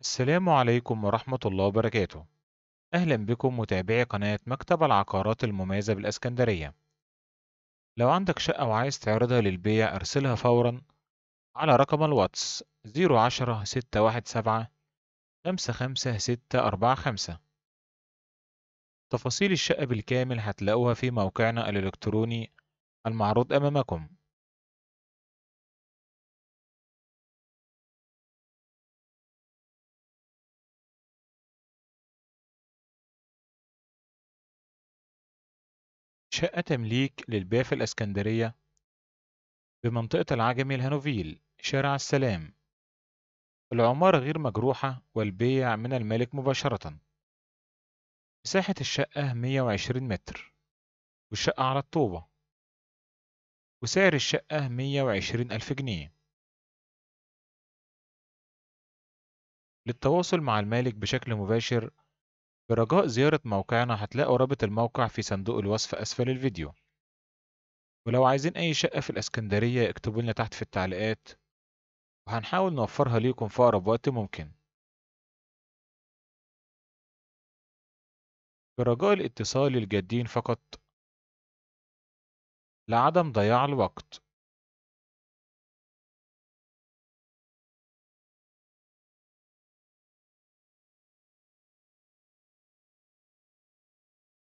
السلام عليكم ورحمة الله وبركاته. أهلا بكم متابعي قناة مكتب العقارات المميزة بالإسكندرية. لو عندك شقة وعايز تعرضها للبيع أرسلها فورا على رقم الواتس 010 617 55645 تفاصيل الشقة بالكامل هتلاقوها في موقعنا الإلكتروني المعروض أمامكم. شقة تمليك للبيع في الإسكندرية بمنطقة العجمي الهانوفيل شارع السلام. العمارة غير مجروحة والبيع من المالك مباشرة. مساحة الشقة 120 متر والشقة على الطوبة. وسعر الشقة 120 ألف جنيه. للتواصل مع المالك بشكل مباشر برجاء زيارة موقعنا هتلاقوا رابط الموقع في صندوق الوصف أسفل الفيديو. ولو عايزين أي شقة في الإسكندرية اكتبوا لنا تحت في التعليقات. وهنحاول نوفرها ليكم في أقرب وقت ممكن. برجاء الاتصال للجادين فقط. لعدم ضياع الوقت.